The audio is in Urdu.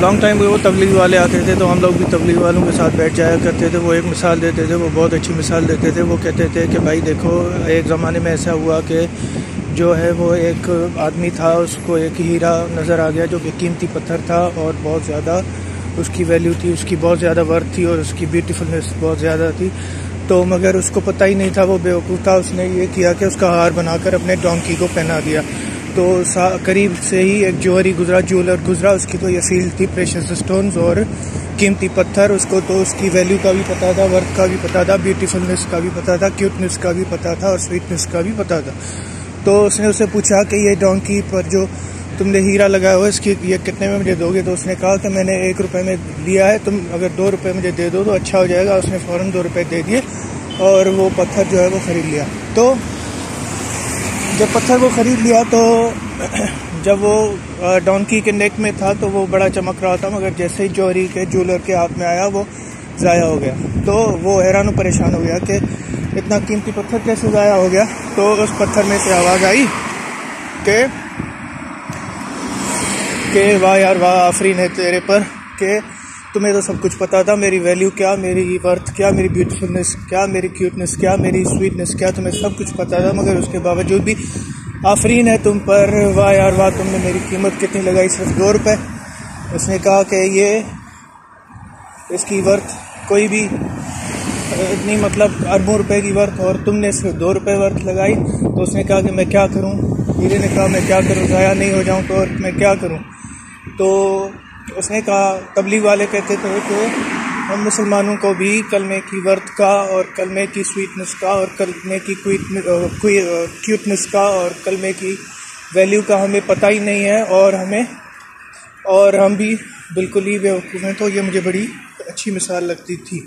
لانگ ٹائم وہ تبلیغ والے آتے تھے تو ہم لوگ بھی تبلیغ والوں کے ساتھ بیٹھ جایا کرتے تھے۔ وہ ایک مثال دیتے تھے، وہ بہت اچھی مثال دیتے تھے۔ وہ کہتے تھے کہ بھائی دیکھو، ایک زمانے میں ایسا ہوا کہ جو ہے وہ ایک آدمی تھا، اس کو ایک ہیرا نظر آ گیا جو کہ قیمتی پتھر تھا اور بہت زیادہ اس کی ویلیو تھی، اس کی بہت زیادہ ورتھ تھی اور اس کی بیوٹیفلنس بہت زیادہ تھی۔ تو مگر اس کو پتہ ہی نہیں تھا، وہ بیوقوف تھا۔ اس نے یہ کیا کہ اس کا ہار بنا کر اپنے ڈونکی کو پہنا دیا۔ تو قریب سے ہی ایک جوہری گزرا جولر گزرا، اس کی تو یہ فیلڈ تھی پریشس اسٹونز اور قیمتی پتھر، اس کو تو اس کی ویلیو کا بھی پتا تھا ورتھ کا بھی پتا تھا بیوٹیفلنس کا بھی پتا تھا کیوٹنس کا بھی پتا تھا اور سویٹنس کا بھی پتا تھا۔ تو اس نے اسے پوچھا کہ یہ ڈونکی پر جو تم نے ہیرا لگایا ہو اس کی یہ کتنے میں مجھے دو گے؟ تو اس نے کہا کہ میں نے ایک روپے میں لیا ہے، تم اگر دو روپے مجھے دے دو تو اچھا ہو جائے گا۔ اس نے فوراً دو روپے دے دیے اور وہ پتھر جو ہے وہ خرید لیا۔ تو جب پتھر وہ خرید لیا تو جب وہ ڈونکی کے نیک میں تھا تو وہ بڑا چمک رہا تھا، مگر جیسے ہی جوہری کے جولر کے ہاتھ میں آیا وہ ضائع ہو گیا۔ تو وہ حیران و پریشان ہو گیا کہ اتنا قیمتی پتھر کیسے ضائع ہو گیا۔ تو اس پتھر میں سے آواز آئی کہ کہ واہ یار، واہ آفرین ہے تیرے پر کہ تمہیں تو سب کچھ پتا تھا، میری ویلیو کیا، میری ورتھ کیا، میری بیوٹیفلنس کیا، میری کیوٹنس کیا، میری سویٹنس کیا، تمہیں سب کچھ پتا تھا، مگر اس کے باوجود بھی آفرین ہے تم پر۔ واہ یار، واہ، تم نے میری قیمت کتنی لگائی صرف دو روپے اس نے کہا کہ یہ اس کی ورتھ کوئی بھی، اتنی مطلب اربوں روپے کی ورتھ اور تم نے صرف دو روپے ورتھ لگائی۔ تو اس نے کہا کہ میں کیا کروں؟ ہیرے نے کہا میں کیا کروں؟ ضائع نہیں ہو جاؤں تو اور میں کیا کروں؟ تو اس نے کہا، تبلیغ والے کہتے تھے کہ ہم مسلمانوں کو بھی کلمے کی ورتھ کا اور کلمے کی سویٹنس کا اور کلمے کی کیوٹنس کا اور کلمے کی ویلیو کا ہمیں پتہ ہی نہیں ہے اور ہمیں اور ہم بھی بالکل ہی بے وقوف ہیں۔ تو یہ مجھے بڑی اچھی مثال لگتی تھی۔